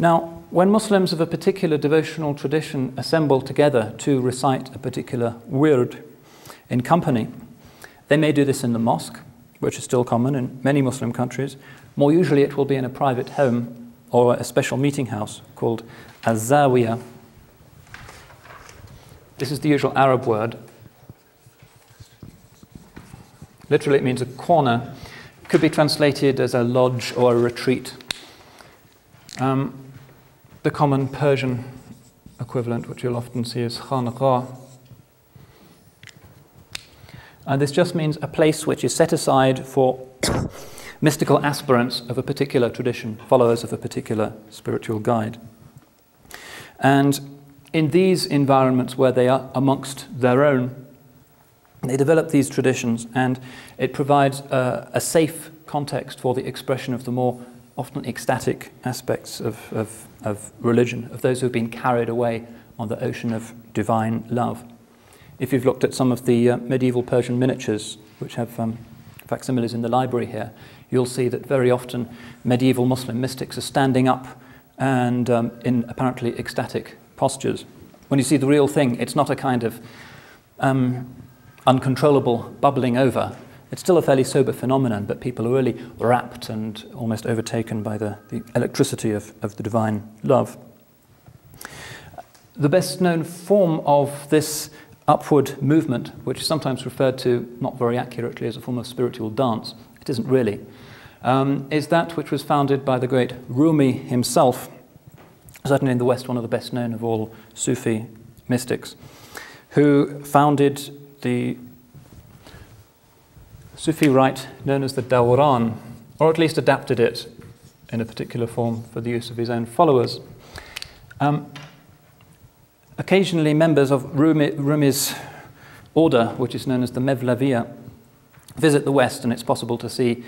Now, when Muslims of a particular devotional tradition assemble together to recite a particular wird in company, they may do this in the mosque, which is still common in many Muslim countries. More usually, it will be in a private home or a special meeting house called a zawiyah. This is the usual Arab word. Literally, it means a corner. It could be translated as a lodge or a retreat. Um, the common Persian equivalent, which you'll often see, is khanqa. And this just means a place which is set aside for mystical aspirants of a particular tradition, followers of a particular spiritual guide. And in these environments where they are amongst their own, they develop these traditions and it provides a safe context for the expression of the more often ecstatic aspects of, of, of religion, of those who have been carried away on the ocean of divine love. If you've looked at some of the uh, medieval Persian miniatures, which have um, facsimiles in the library here, you'll see that very often medieval Muslim mystics are standing up and um, in apparently ecstatic postures. When you see the real thing, it's not a kind of um, uncontrollable bubbling over. It's still a fairly sober phenomenon, but people are really rapt and almost overtaken by the, the electricity of, of the divine love. The best known form of this upward movement, which is sometimes referred to, not very accurately, as a form of spiritual dance, it isn't really, um, is that which was founded by the great Rumi himself, certainly in the West, one of the best known of all Sufi mystics, who founded the Sufi rite known as the Dawran, or at least adapted it in a particular form for the use of his own followers. Um, Occasionally, members of Rumi, Rumi's order, which is known as the Mevleviya, visit the West, and it's possible to see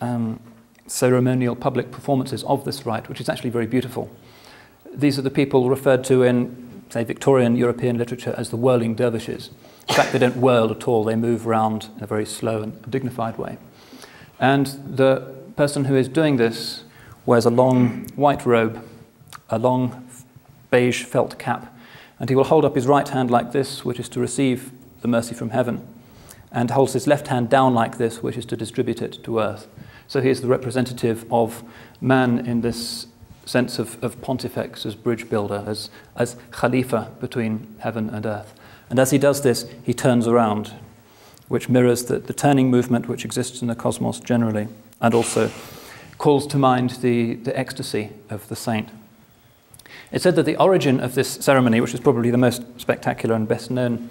um, ceremonial public performances of this rite, which is actually very beautiful. These are the people referred to in, say, Victorian European literature as the whirling dervishes. In fact, they don't whirl at all, they move around in a very slow and dignified way. And the person who is doing this wears a long white robe, a long beige felt cap, and he will hold up his right hand like this, which is to receive the mercy from heaven, and holds his left hand down like this, which is to distribute it to earth. So he is the representative of man in this sense of, of pontifex as bridge builder, as, as khalifa between heaven and earth. And as he does this, he turns around, which mirrors the, the turning movement which exists in the cosmos generally, and also calls to mind the, the ecstasy of the saint. It's said that the origin of this ceremony, which is probably the most spectacular and best known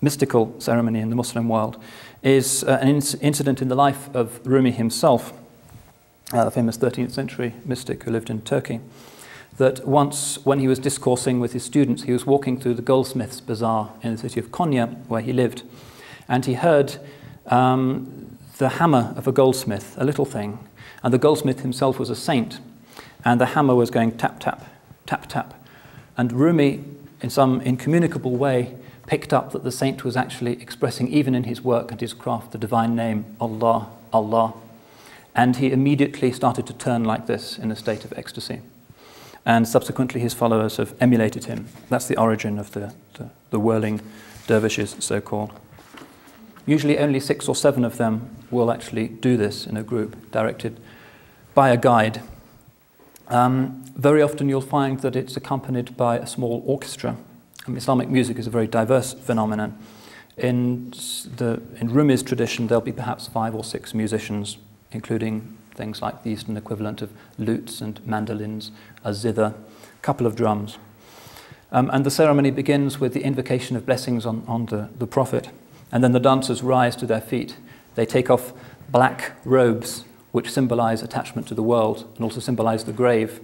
mystical ceremony in the Muslim world, is uh, an inc incident in the life of Rumi himself, uh, the famous 13th century mystic who lived in Turkey. That once, when he was discoursing with his students, he was walking through the goldsmith's bazaar in the city of Konya, where he lived, and he heard um, the hammer of a goldsmith, a little thing, and the goldsmith himself was a saint, and the hammer was going tap, tap, tap, tap. And Rumi, in some incommunicable way, picked up that the saint was actually expressing, even in his work and his craft, the divine name, Allah, Allah. And he immediately started to turn like this in a state of ecstasy. And subsequently, his followers have emulated him. That's the origin of the, the, the whirling dervishes, so called. Usually, only six or seven of them will actually do this in a group, directed by a guide um, very often you'll find that it's accompanied by a small orchestra. Um, Islamic music is a very diverse phenomenon. In, the, in Rumi's tradition, there'll be perhaps five or six musicians, including things like the Eastern equivalent of lutes and mandolins, a zither, a couple of drums. Um, and the ceremony begins with the invocation of blessings on, on the, the Prophet. And then the dancers rise to their feet. They take off black robes which symbolize attachment to the world and also symbolize the grave.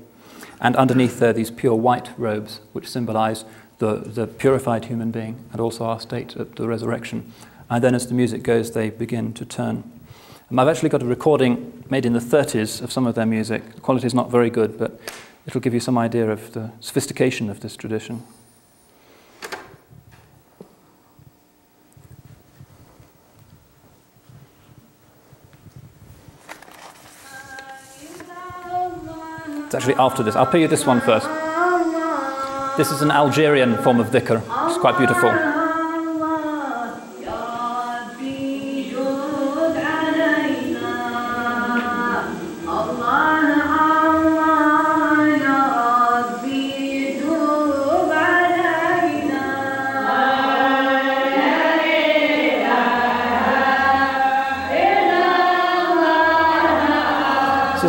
And underneath there, these pure white robes, which symbolize the, the purified human being and also our state at the resurrection. And then as the music goes, they begin to turn. And I've actually got a recording made in the 30s of some of their music. The quality is not very good, but it'll give you some idea of the sophistication of this tradition. It's actually after this. I'll play you this one first. This is an Algerian form of dhikr. It's quite beautiful.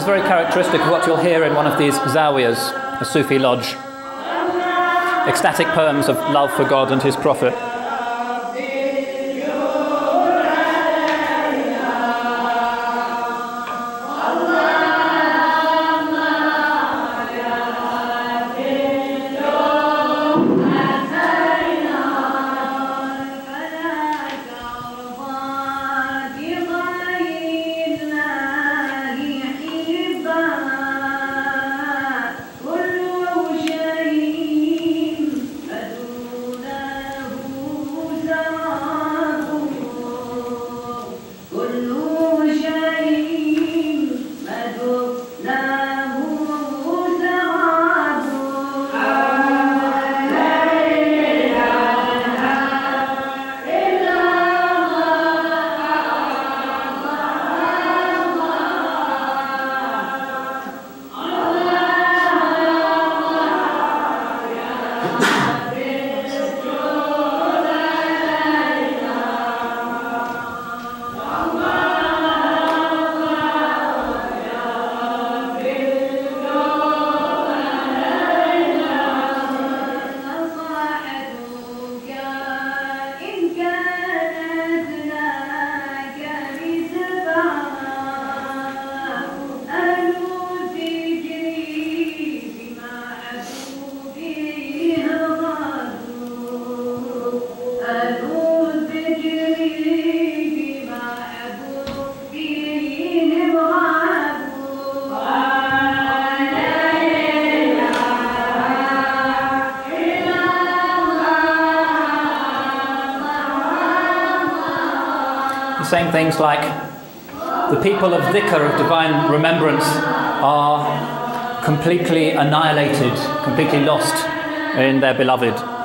Is very characteristic of what you'll hear in one of these zawiyas, a Sufi lodge. Ecstatic poems of love for God and His Prophet. Saying things like, the people of dhikr, of divine remembrance, are completely annihilated, completely lost in their beloved.